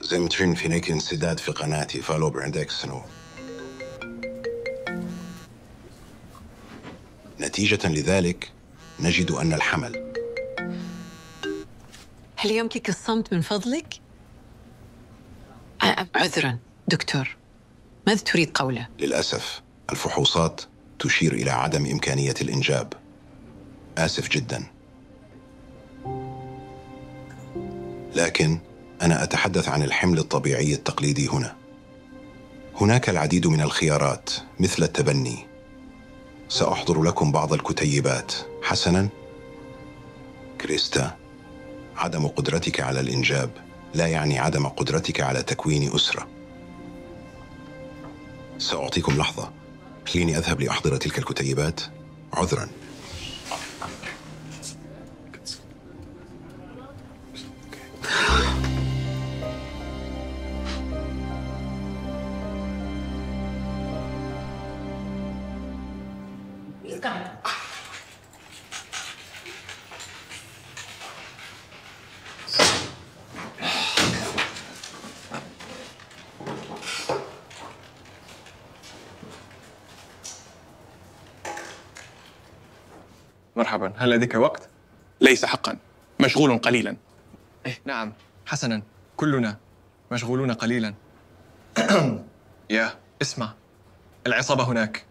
زمترين فينيك انسداد في قناتي. فالوب عندك سنو. نتيجة لذلك نجد أن الحمل. هل يمكنك الصمت من فضلك؟ عذرا دكتور. ماذا تريد قوله؟ للأسف الفحوصات تشير إلى عدم إمكانية الإنجاب. آسف جدا. لكن أنا أتحدث عن الحمل الطبيعي التقليدي هنا. هناك العديد من الخيارات مثل التبني. سأحضر لكم بعض الكتيبات. حسنا. كريستا عدم قدرتك على الإنجاب لا يعني عدم قدرتك على تكوين أسرة. سأعطيكم لحظة. خليني أذهب لأحضر تلك الكتيبات. عذرا. هل لديك وقت؟ ليس حقا. مشغول قليلا. إيه نعم. حسنا. كلنا مشغولون قليلا. يا اسمع. العصابة هناك.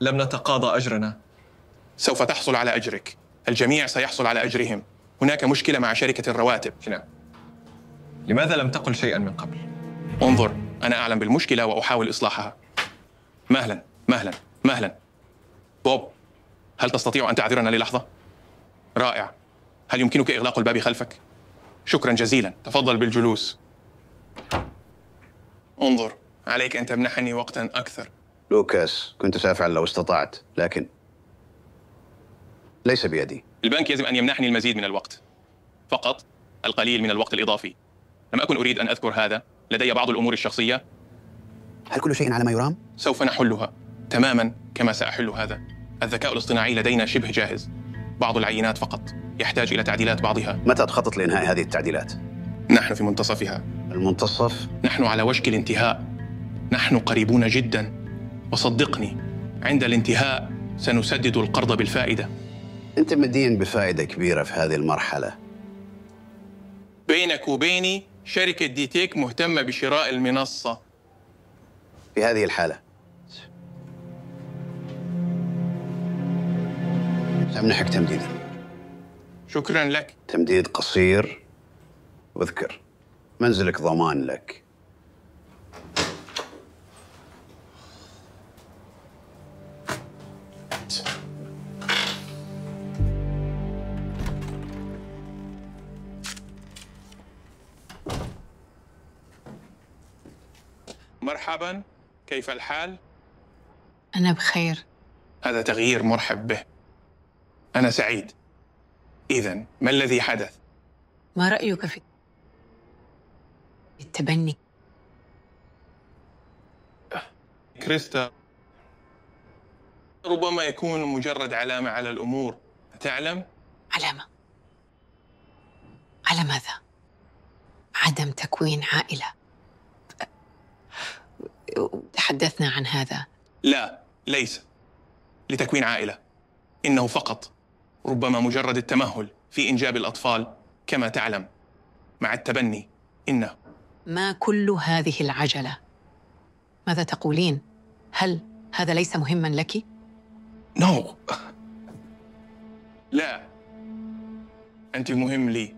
لم نتقاضى أجرنا. سوف تحصل على أجرك. الجميع سيحصل على أجرهم. هناك مشكلة مع شركة الرواتب. نعم. لماذا لم تقل شيئا من قبل؟ انظر أنا أعلم بالمشكلة وأحاول إصلاحها. مهلا مهلا مهلا. بوب. هل تستطيع أن تعذرنا للحظة؟ رائع. هل يمكنك إغلاق الباب خلفك؟ شكرا جزيلا. تفضل بالجلوس. انظر. عليك أن تمنحني وقتا أكثر. لوكاس كنت سأفعل لو استطعت لكن ليس بيدي. البنك يجب أن يمنحني المزيد من الوقت. فقط القليل من الوقت الإضافي. لم أكن أريد أن أذكر هذا. لدي بعض الأمور الشخصية. هل كل شيء على ما يرام؟ سوف نحلها تماما كما سأحل هذا. الذكاء الاصطناعي لدينا شبه جاهز. بعض العينات فقط. يحتاج إلى تعديلات بعضها. متى تخطط لإنهاء هذه التعديلات؟ نحن في منتصفها. المنتصف؟ نحن على وشك الانتهاء. نحن قريبون جدا. وصدقني عند الانتهاء سنسدد القرض بالفائدة. أنت مدين بفائدة كبيرة في هذه المرحلة. بينك وبيني شركة ديتيك مهتمة بشراء المنصة. في هذه الحالة. سأمنحك تمديدا شكرا لك. تمديد قصير واذكر منزلك ضمان لك. مرحبا. كيف الحال؟ أنا بخير. هذا تغيير مرحب به. أنا سعيد إذا ما الذي حدث؟ ما رأيك في التبني؟ كريستا ربما يكون مجرد علامة على الأمور تعلم؟ علامة على ماذا؟ عدم تكوين عائلة تحدثنا عن هذا لا ليس لتكوين عائلة إنه فقط ربما مجرد التمهل في إنجاب الأطفال كما تعلم. مع التبني إنه. ما كل هذه العجلة؟ ماذا تقولين؟ هل هذا ليس مهما لك؟ نو لا. أنت مهم لي.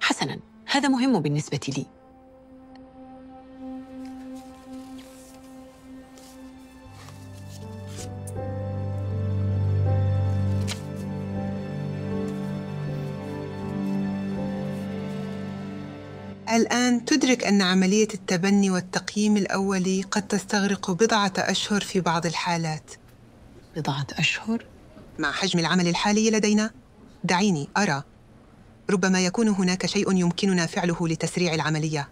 حسنا. هذا مهم بالنسبة لي. الآن تدرك أن عملية التبني والتقييم الأولي قد تستغرق بضعة أشهر في بعض الحالات. بضعة أشهر؟ مع حجم العمل الحالي لدينا؟ دعيني أرى. ربما يكون هناك شيء يمكننا فعله لتسريع العملية.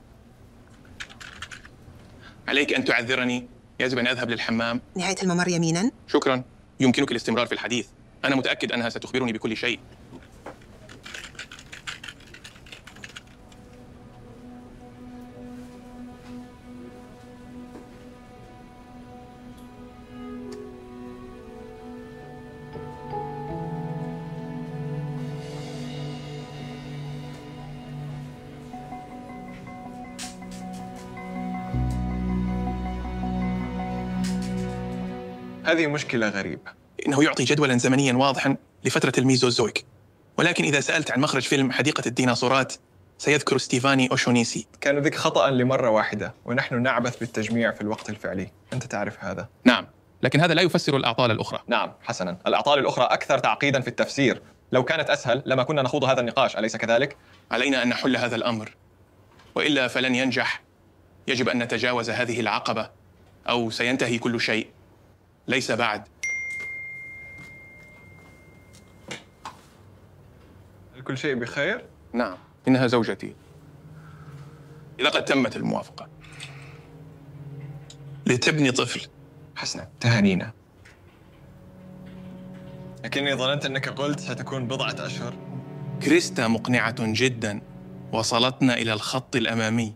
عليك أن تعذرني. يجب أن أذهب للحمام. نهاية الممر يميناً. شكرا. يمكنك الاستمرار في الحديث. أنا متأكد أنها ستخبرني بكل شيء. هذه مشكلة غريبة. إنه يعطي جدولا زمنيا واضحا لفترة الميزوزويك ولكن إذا سألت عن مخرج فيلم حديقة الديناصورات سيذكر ستيفاني أوشونيسي. كان ذيك خطأ لمرة واحدة ونحن نعبث بالتجميع في الوقت الفعلي. أنت تعرف هذا. نعم. لكن هذا لا يفسر الأعطال الأخرى. نعم حسنا. الأعطال الأخرى أكثر تعقيدا في التفسير. لو كانت أسهل لما كنا نخوض هذا النقاش أليس كذلك؟ علينا أن نحل هذا الأمر. وإلا فلن ينجح. يجب أن نتجاوز هذه العقبة أو سينتهي كل شيء. ليس بعد. هل كل شيء بخير؟ نعم إنها زوجتي. لقد تمت الموافقة. لتبني طفل. حسنا تهانينا. لكني ظننت أنك قلت ستكون بضعة أشهر. كريستا مقنعة جدا. وصلتنا إلى الخط الأمامي.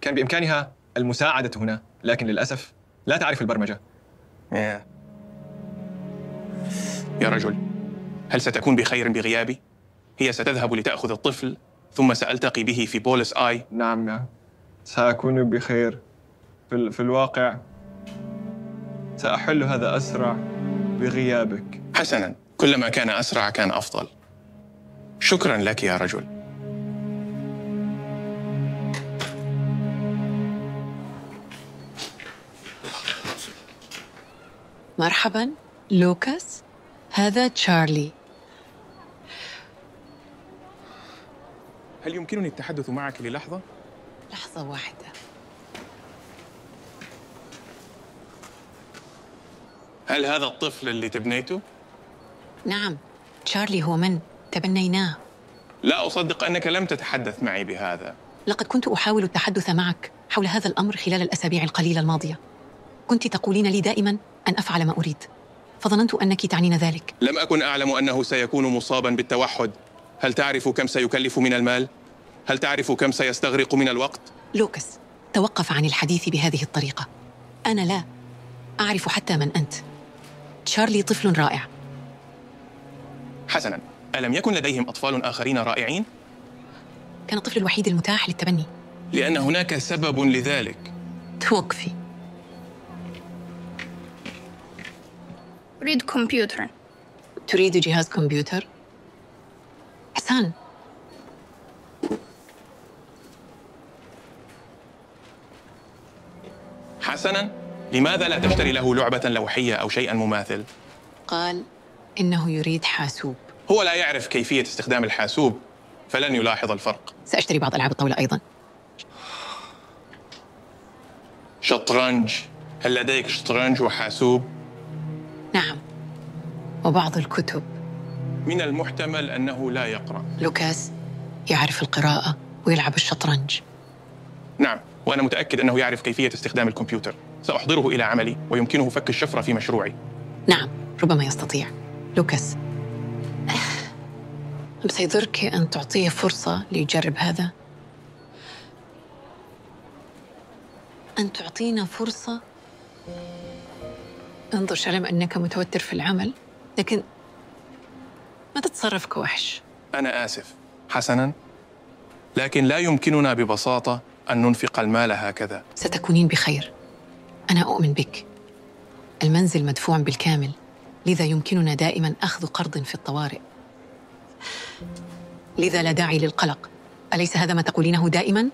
كان بإمكانها المساعدة هنا لكن للأسف لا تعرف البرمجة. يا رجل هل ستكون بخير بغيابي؟ هي ستذهب لتأخذ الطفل ثم سألتقي به في بولس آي. نعم نعم سأكون بخير. في, ال... في الواقع سأحل هذا أسرع بغيابك. حسنا كلما كان أسرع كان أفضل. شكرا لك يا رجل. مرحبا. لوكاس. هذا تشارلي. هل يمكنني التحدث معك للحظة؟ لحظة واحدة. هل هذا الطفل اللي تبنيته؟ نعم. تشارلي هو من تبنيناه. لا أصدق أنك لم تتحدث معي بهذا. لقد كنت أحاول التحدث معك حول هذا الأمر خلال الأسابيع القليلة الماضية. كنت تقولين لي دائما أن أفعل ما أريد. فظننت أنك تعنين ذلك. لم أكن أعلم أنه سيكون مصابا بالتوحد. هل تعرف كم سيكلف من المال؟ هل تعرف كم سيستغرق من الوقت؟ لوكاس توقف عن الحديث بهذه الطريقة. أنا لا. أعرف حتى من أنت. تشارلي طفل رائع. حسنا. ألم يكن لديهم أطفال آخرين رائعين؟ كان الطفل الوحيد المتاح للتبني. لأن هناك سبب لذلك. توقفي. أريد كمبيوتر. تريد جهاز كمبيوتر؟ حسان. حسنا. لماذا لا تشتري له لعبة لوحية أو شيئا مماثل؟ قال إنه يريد حاسوب. هو لا يعرف كيفية استخدام الحاسوب فلن يلاحظ الفرق. سأشتري بعض ألعاب الطاولة أيضا. شطرنج. هل لديك شطرنج وحاسوب؟ نعم. وبعض الكتب. من المحتمل أنه لا يقرأ. لوكاس يعرف القراءة ويلعب الشطرنج. نعم وأنا متأكد أنه يعرف كيفية استخدام الكمبيوتر. سأحضره إلى عملي ويمكنه فك الشفرة في مشروعي. نعم ربما يستطيع. لوكاس. أم سيضرك أن تعطيه فرصة ليجرب هذا؟ أن تعطينا فرصة؟ انظر شلم أنك متوتر في العمل لكن ما تتصرف كوحش. أنا آسف حسنا. لكن لا يمكننا ببساطة أن ننفق المال هكذا. ستكونين بخير. أنا أؤمن بك. المنزل مدفوع بالكامل لذا يمكننا دائما أخذ قرض في الطوارئ. لذا لا داعي للقلق. أليس هذا ما تقولينه دائما؟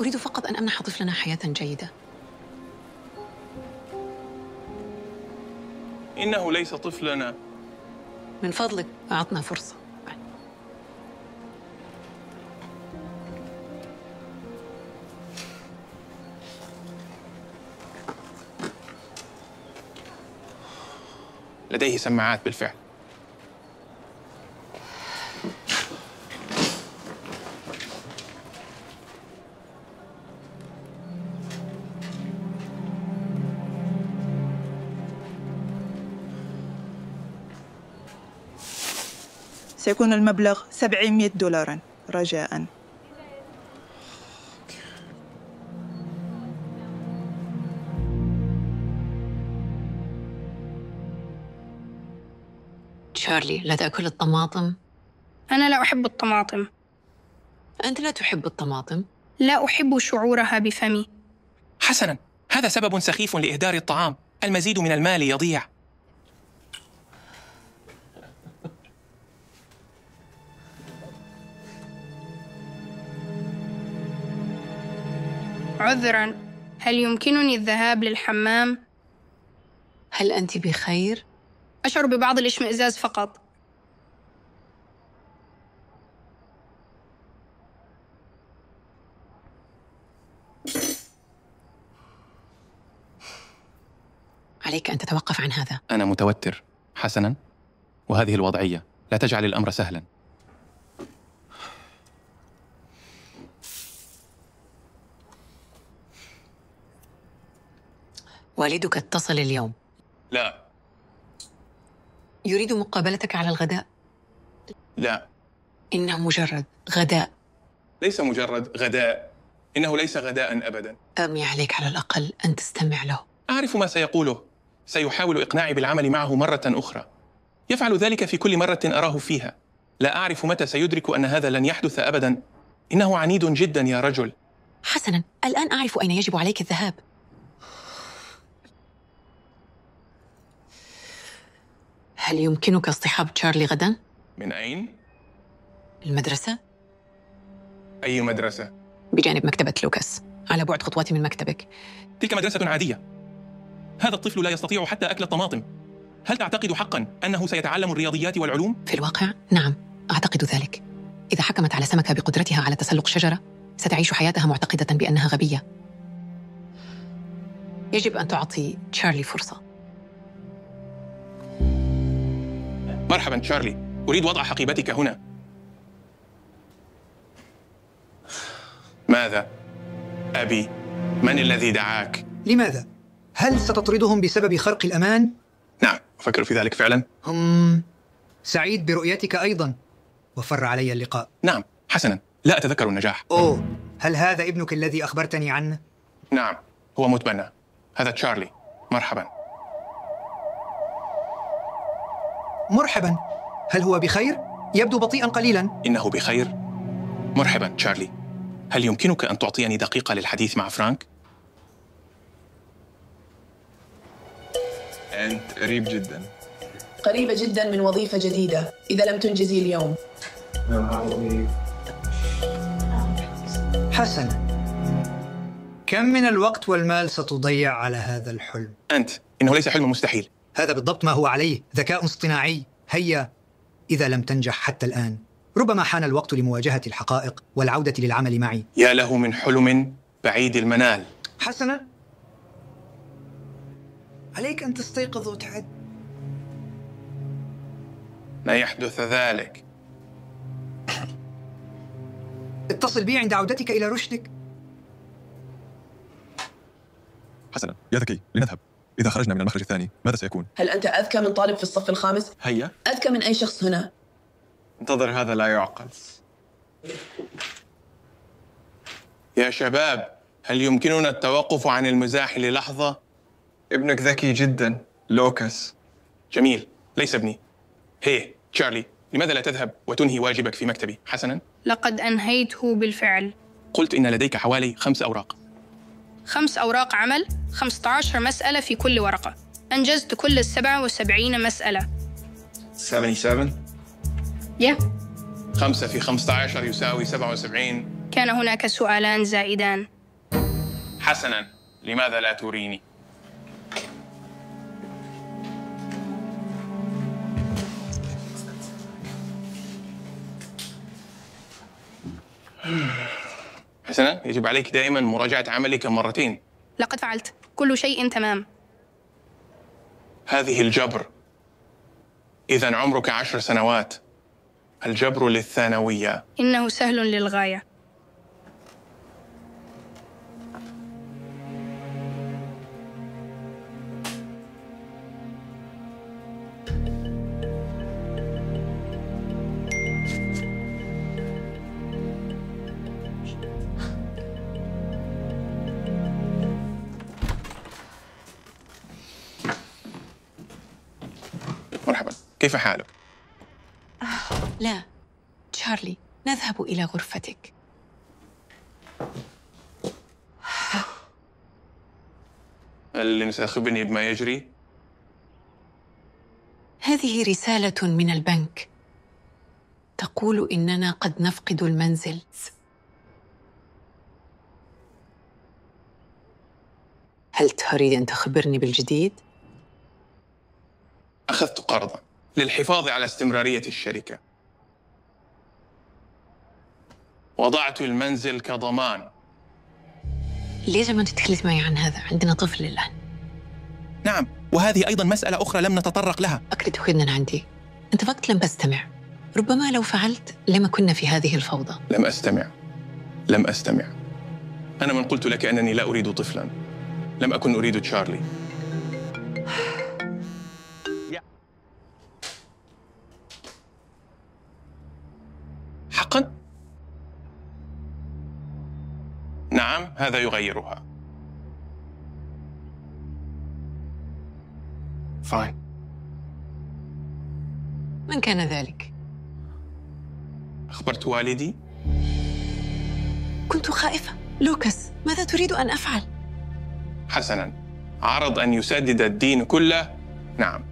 أريد فقط أن أمنح طفلنا حياة جيدة. إنه ليس طفلنا. من فضلك أعطنا فرصة. لديه سماعات بالفعل. سيكون المبلغ 700 دولارا رجاء. تشارلي لا تأكل الطماطم. أنا لا أحب الطماطم. أنت لا تحب الطماطم. لا أحب شعورها بفمي. حسنا هذا سبب سخيف لإهدار الطعام. المزيد من المال يضيع. عذرا. هل يمكنني الذهاب للحمام؟ هل أنت بخير؟ أشعر ببعض الاشمئزاز فقط. عليك أن تتوقف عن هذا. أنا متوتر حسنا. وهذه الوضعية لا تجعل الأمر سهلا. والدك اتصل اليوم. لا. يريد مقابلتك على الغداء؟ لا. إنه مجرد غداء. ليس مجرد غداء. إنه ليس غداء أبدا. أمي عليك على الأقل أن تستمع له. أعرف ما سيقوله. سيحاول إقناعي بالعمل معه مرة أخرى. يفعل ذلك في كل مرة أراه فيها. لا أعرف متى سيدرك أن هذا لن يحدث أبدا. إنه عنيد جدا يا رجل. حسنا. الآن أعرف أين يجب عليك الذهاب. هل يمكنك اصطحاب تشارلي غدا؟ من أين؟ المدرسة؟ أي مدرسة؟ بجانب مكتبة لوكاس على بعد خطوات من مكتبك تلك مدرسة عادية هذا الطفل لا يستطيع حتى أكل الطماطم هل تعتقد حقا أنه سيتعلم الرياضيات والعلوم؟ في الواقع نعم أعتقد ذلك إذا حكمت على سمكة بقدرتها على تسلق شجرة ستعيش حياتها معتقدة بأنها غبية يجب أن تعطي تشارلي فرصة مرحبا تشارلي أريد وضع حقيبتك هنا ماذا؟ أبي من الذي دعاك؟ لماذا؟ هل ستطردهم بسبب خرق الأمان؟ نعم أفكر في ذلك فعلا هم سعيد برؤيتك أيضا وفر علي اللقاء نعم حسنا لا أتذكر النجاح أوه هل هذا ابنك الذي أخبرتني عنه؟ نعم هو متبنى هذا تشارلي مرحبا مرحبا. هل هو بخير؟ يبدو بطيئا قليلا. إنه بخير. مرحبا تشارلي. هل يمكنك أن تعطيني دقيقة للحديث مع فرانك؟ أنت قريب جدا. قريبة جدا من وظيفة جديدة. إذا لم تنجزي اليوم. حسنا كم من الوقت والمال ستضيع على هذا الحلم؟ أنت. إنه ليس حلم مستحيل. هذا بالضبط ما هو عليه. ذكاء اصطناعي. هيا. إذا لم تنجح حتى الآن. ربما حان الوقت لمواجهة الحقائق والعودة للعمل معي. يا له من حلم بعيد المنال. حسنا. عليك أن تستيقظ وتعد. لا يحدث ذلك؟ اتصل بي عند عودتك إلى رشدك. حسنا. يا ذكي لنذهب. إذا خرجنا من المخرج الثاني ماذا سيكون؟ هل أنت أذكى من طالب في الصف الخامس؟ هيا. أذكى من أي شخص هنا؟ انتظر هذا لا يعقل. يا شباب هل يمكننا التوقف عن المزاح للحظة؟ ابنك ذكي جدا لوكاس. جميل. ليس ابني. هي تشارلي لماذا لا تذهب وتنهي واجبك في مكتبي؟ حسنا؟ لقد أنهيته بالفعل. قلت إن لديك حوالي خمس أوراق. خمس أوراق عمل 15 مسألة في كل ورقة. أنجزت كل السبعة وسبعين مسألة. 77 يا خمسة في خمسة عشر يساوي سبعة وسبعين. كان هناك سؤالان زائدان. حسنا. لماذا لا تريني؟ حسنا يجب عليك دائما مراجعة عملك مرتين. لقد فعلت. كل شيء تمام. هذه الجبر. إذا عمرك عشر سنوات. الجبر للثانوية. إنه سهل للغاية. كيف حالك؟ لا تشارلي نذهب إلى غرفتك هل ستخبرني بما يجري؟ هذه رسالة من البنك تقول إننا قد نفقد المنزل هل تريد أن تخبرني بالجديد؟ أخذت قرضا للحفاظ على استمرارية الشركة. وضعت المنزل كضمان. ليش ما تتكلم معي عن هذا؟ عندنا طفل الآن. نعم وهذه أيضا مسألة أخرى لم نتطرق لها. أكرد تأخذنا عندي أنت فقط لم تستمع. ربما لو فعلت لما كنا في هذه الفوضى. لم أستمع. لم أستمع. أنا من قلت لك أنني لا أريد طفلا. لم أكن أريد تشارلي. نعم هذا يغيرها. فاين من كان ذلك؟ أخبرت والدي؟ كنت خائفة. لوكاس ماذا تريد أن أفعل؟ حسنا. عرض أن يسدد الدين كله؟ نعم.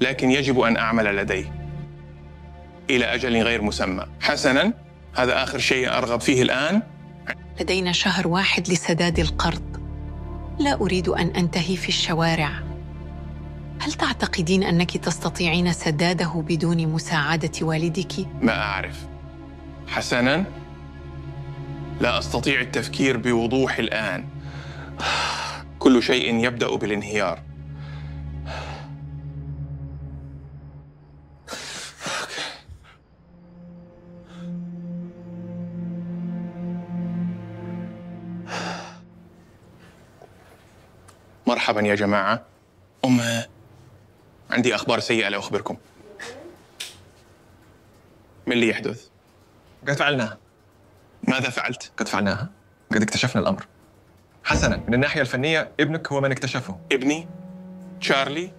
لكن يجب أن أعمل لديه. إلى أجل غير مسمى. حسنا هذا آخر شيء أرغب فيه الآن. لدينا شهر واحد لسداد القرض. لا أريد أن أنتهي في الشوارع. هل تعتقدين أنك تستطيعين سداده بدون مساعدة والدك؟ ما أعرف. حسنا؟ لا أستطيع التفكير بوضوح الآن. كل شيء يبدأ بالانهيار. مرحبا يا جماعة. أم عندي أخبار سيئة لأخبركم ما اللي يحدث؟ قد فعلناها. ماذا فعلت؟ قد فعلناها. قد اكتشفنا الأمر. حسنا من الناحية الفنية ابنك هو من اكتشفه. ابني؟ تشارلي؟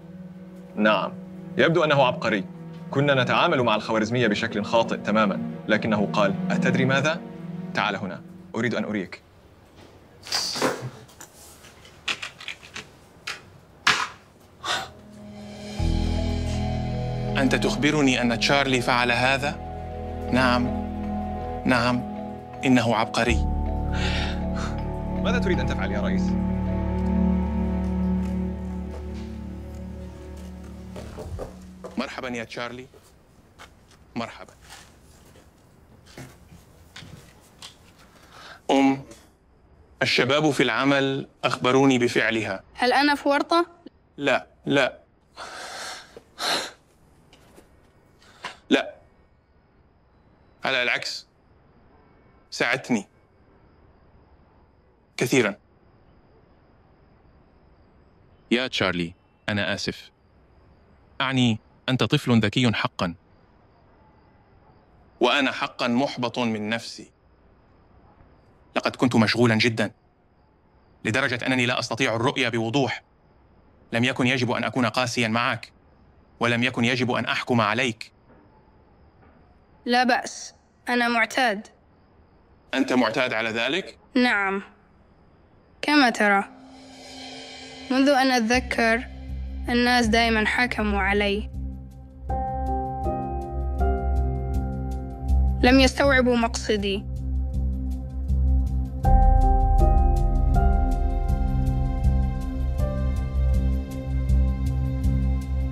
نعم. يبدو أنه عبقري. كنا نتعامل مع الخوارزمية بشكل خاطئ تماما. لكنه قال أتدري ماذا؟ تعال هنا. أريد أن أريك. أنت تخبرني أن تشارلي فعل هذا؟ نعم. نعم. إنه عبقري. ماذا تريد أن تفعل يا رئيس؟ مرحبا يا تشارلي. مرحبا. أم الشباب في العمل أخبروني بفعلها. هل أنا في ورطة؟ لا لا. لا على العكس. ساعدتني. كثيرا. يا تشارلي أنا آسف. أعني أنت طفل ذكي حقا. وأنا حقا محبط من نفسي. لقد كنت مشغولا جدا. لدرجة أنني لا أستطيع الرؤية بوضوح. لم يكن يجب أن أكون قاسيا معك ولم يكن يجب أن أحكم عليك. لا بأس. أنا معتاد. أنت معتاد على ذلك؟ نعم. كما ترى. منذ أن أتذكر الناس دائما حكموا علي. لم يستوعبوا مقصدي.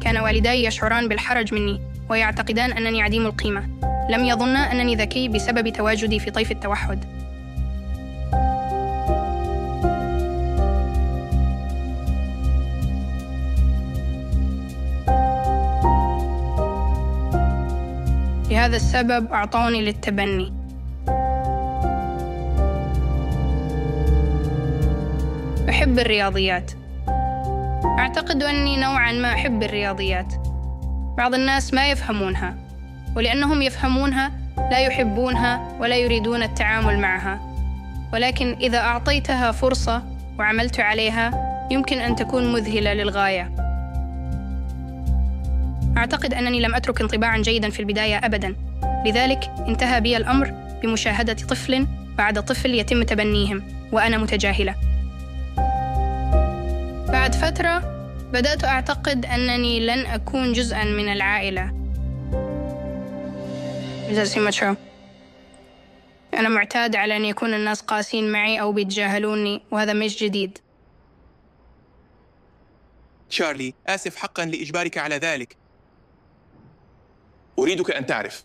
كان والداي يشعران بالحرج مني ويعتقدان أنني عديم القيمة. لم يظنا أنني ذكي بسبب تواجدي في طيف التوحد. لهذا السبب أعطوني للتبني. أحب الرياضيات. أعتقد أني نوعا ما أحب الرياضيات. بعض الناس ما يفهمونها. ولأنهم يفهمونها لا يحبونها ولا يريدون التعامل معها. ولكن إذا أعطيتها فرصة وعملت عليها يمكن أن تكون مذهلة للغاية. أعتقد أنني لم أترك انطباعا جيدا في البداية أبدا. لذلك انتهى بي الأمر بمشاهدة طفل بعد طفل يتم تبنيهم وأنا متجاهلة. بعد فترة بدأت أعتقد أنني لن أكون جزءا من العائلة. Does that seem mature? أنا معتاد على أن يكون الناس قاسين معي أو بيتجاهلوني وهذا مش جديد تشارلي آسف حقا لإجبارك على ذلك أريدك أن تعرف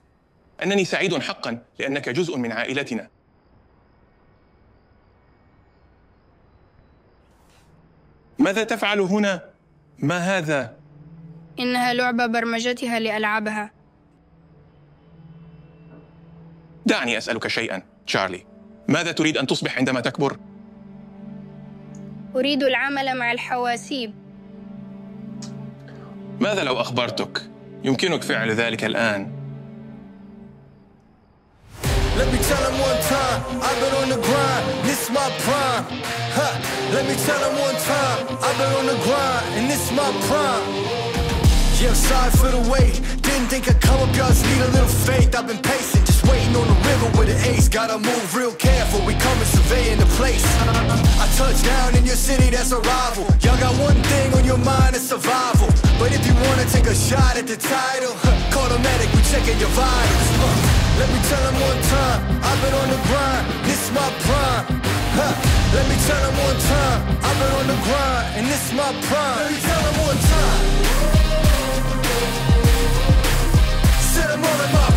أنني سعيد حقا لأنك جزء من عائلتنا ماذا تفعل هنا؟ ما هذا؟ إنها لعبة برمجتها لألعبها دعني أسألك شيئا تشارلي ماذا تريد أن تصبح عندما تكبر؟ أريد العمل مع الحواسيب ماذا لو أخبرتك؟ يمكنك فعل ذلك الآن Let me tell them one time, I've been on the grind, this my prime. Ha. Let me tell them one time, I've been on the grind, and this my prime. Yeah, I'm sorry for the wait. Didn't think I'd come up, y'all just need a little faith. I've been patient, just waiting on the river with an ace. Gotta move real careful, we coming surveying the place. I touch down in your city, that's a rival. Y'all got one thing on your mind, it's survival. But if you wanna take a shot at the title, call the medic, we checking your vitals. Let me tell them one time, I've been on the grind, this my prime. Let me tell them one time, I've been on the grind, and this my prime. Let me tell them one time. Said I'm all in my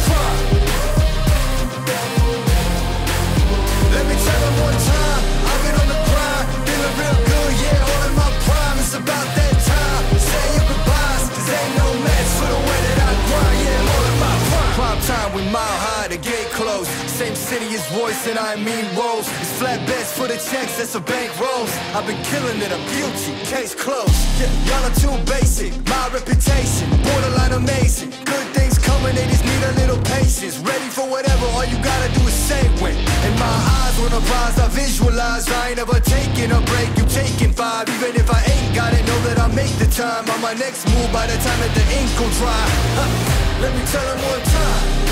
and I mean roles. It's flatbeds for the checks, that's a bank rolls. I've been killing it, I'm guilty, case closed. Yeah, y'all are too basic, my reputation, borderline amazing. Good things coming, they just need a little patience. Ready for whatever, all you gotta do is say when. In my eyes, when I rise, I visualize. I ain't ever taking a break, you taking five. Even if I ain't got it, know that I make the time. On my next move by the time that the ink will dry. Huh. Let me tell them one time.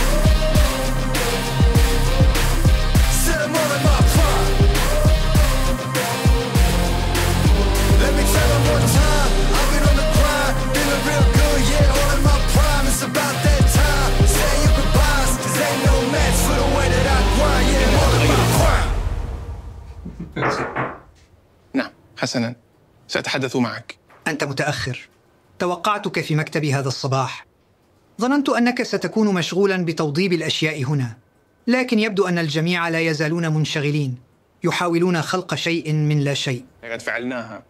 نعم حسنا. سأتحدث معك. أنت متأخر. توقعتك في مكتبي هذا الصباح. ظننت أنك ستكون مشغولا بتوضيب الأشياء هنا. لكن يبدو أن الجميع لا يزالون منشغلين يحاولون خلق شيء من لا شيء. لقد فعلناها.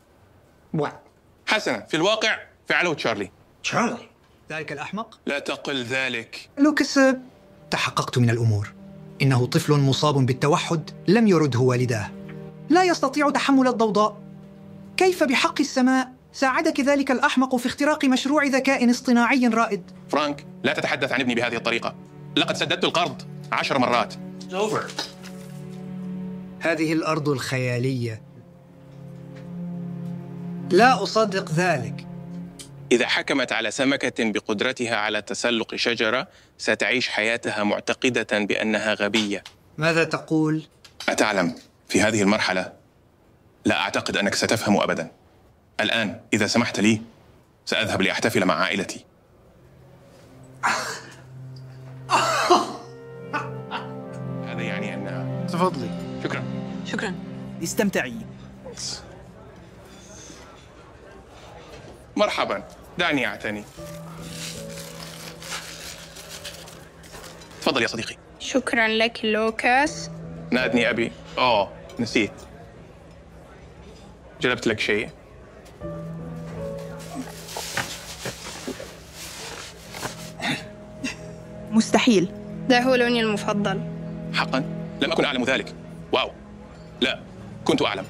حسنا في الواقع فعله تشارلي. تشارلي؟ ذلك الأحمق؟ لا تقل ذلك. لوكس تحققت من الأمور. إنه طفل مصاب بالتوحد لم يرده والداه. لا يستطيع تحمل الضوضاء. كيف بحق السماء ساعدك ذلك الأحمق في اختراق مشروع ذكاء اصطناعي رائد؟ فرانك لا تتحدث عن ابني بهذه الطريقة. لقد سددت القرض. عشر مرات. هذه الأرض الخيالية. لا أصدق ذلك. إذا حكمت على سمكة بقدرتها على تسلق شجرة ستعيش حياتها معتقدة بأنها غبية. ماذا تقول؟ أتعلم في هذه المرحلة. لا أعتقد أنك ستفهم أبدا. الآن إذا سمحت لي سأذهب لأحتفل مع عائلتي. تفضلي شكرا. شكرا. استمتعي. مرحبا. دعني أعتني. تفضل يا صديقي. شكرا لك لوكاس. نادني أبي. أوه نسيت. جلبت لك شيء. مستحيل. ده هو لوني المفضل. حقا. لم أكن أعلم ذلك. واو. لا كنت أعلم.